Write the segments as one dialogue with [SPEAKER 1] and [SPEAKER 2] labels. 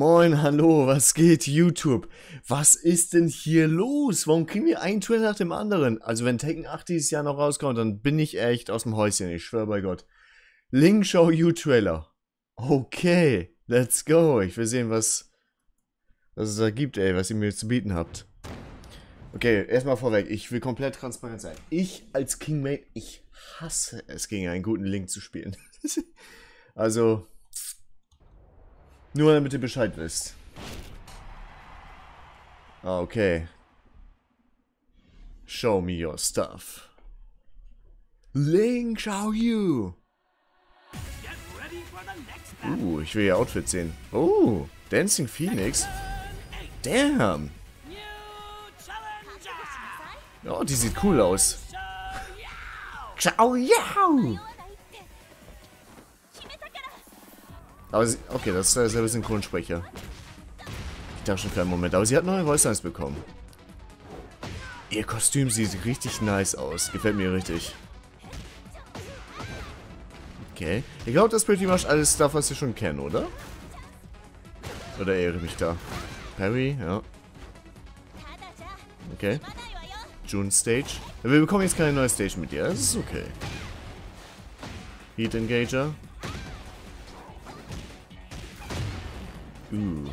[SPEAKER 1] Moin, hallo, was geht, YouTube? Was ist denn hier los? Warum kriegen wir einen Trailer nach dem anderen? Also, wenn Tekken 8 dieses Jahr noch rauskommt, dann bin ich echt aus dem Häuschen, ich schwöre bei Gott. Link Show U-Trailer. Okay, let's go. Ich will sehen, was, was es da gibt, ey, was ihr mir zu bieten habt. Okay, erstmal vorweg, ich will komplett transparent sein. Ich als Kingmate, ich hasse es, gegen einen guten Link zu spielen. also, nur damit ihr Bescheid wisst. Ah, okay. Show me your stuff. Show you. Uh, ich will ihr Outfit sehen. Oh, Dancing Phoenix. Damn. Oh, die sieht cool aus. Ciao, ja. Aber sie, okay, das ist derselbe Synchronsprecher. Ich dachte schon für einen Moment, aber sie hat neue Voice Lines bekommen. Ihr Kostüm sieht richtig nice aus. Gefällt mir richtig. Okay. Ich glaube, das ist pretty much alles Stuff, was wir schon kennen, oder? Oder irre mich da? Perry, ja. Okay. June Stage. Wir bekommen jetzt keine neue Stage mit dir. Das ist okay. Heat Engager. Uh.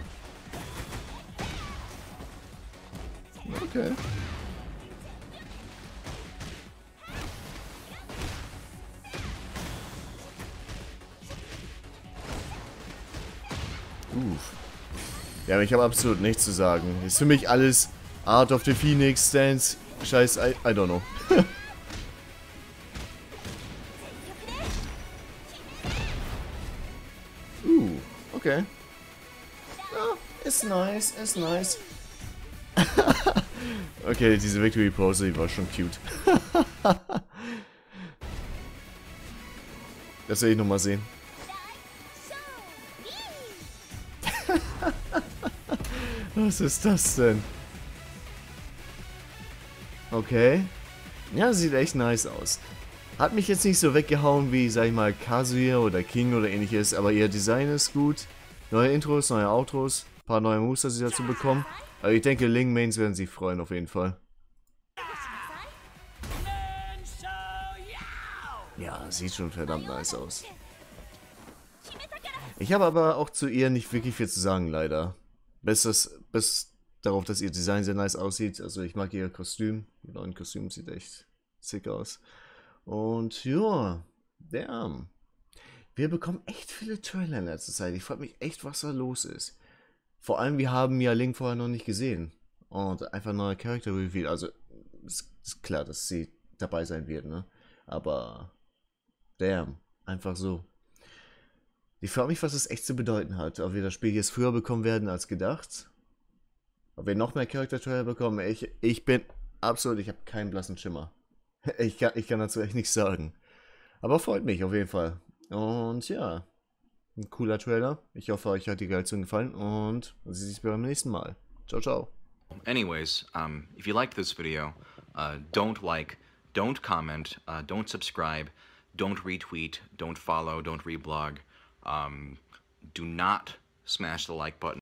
[SPEAKER 1] Okay. Uff. Ja, ich habe absolut nichts zu sagen. Ist für mich alles Art of the Phoenix, Dance, Scheiß, I, I don't know. uh, okay. Ist nice, ist nice. okay, diese Victory Pose, die war schon cute. das will ich nochmal sehen. Was ist das denn? Okay. Ja, sieht echt nice aus. Hat mich jetzt nicht so weggehauen wie, sag ich mal, Kazuya oder King oder ähnliches, aber ihr Design ist gut. Neue Intros, neue Outros, paar neue Moves, die sie dazu bekommen. Aber ich denke, Ling Mains werden sich freuen auf jeden Fall. Ja, sieht schon verdammt nice aus. Ich habe aber auch zu ihr nicht wirklich viel zu sagen, leider. Bis, das, bis darauf, dass ihr Design sehr nice aussieht. Also ich mag ihr Kostüm. Ihr neuen Kostüm sieht echt sick aus. Und ja, damn. Wir bekommen echt viele Trailer in letzter Zeit. Ich frage mich echt, was da los ist. Vor allem, wir haben ja Link vorher noch nicht gesehen. Und einfach neue Charakter Reveal. Also, ist, ist klar, dass sie dabei sein wird, ne? Aber, damn, einfach so. Ich frage mich, was das echt zu bedeuten hat. Ob wir das Spiel jetzt früher bekommen werden als gedacht. Ob wir noch mehr Charakter-Trailer bekommen. Ich, ich bin absolut, ich habe keinen blassen Schimmer. Ich kann, ich kann dazu echt nichts sagen. Aber freut mich auf jeden Fall. Und ja, ein cooler Trailer. Ich hoffe, euch hat die Reaktion gefallen und man sieht sich beim nächsten Mal. Ciao, ciao.
[SPEAKER 2] Anyways, um, if you liked this video, uh, don't like, don't comment, uh, don't subscribe, don't retweet, don't follow, don't reblog. Um, do not smash the like button.